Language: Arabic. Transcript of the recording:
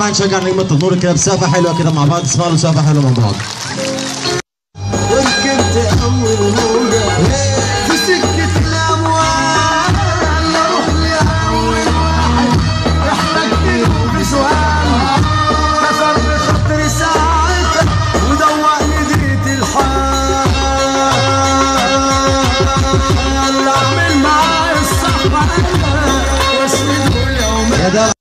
ماما نشجع نجمة النور كده بسافة حلوة كده مع بعض اسمعوا سافة حلوة مع بعض اعمل معاه الصح واسنده اليوم يا ده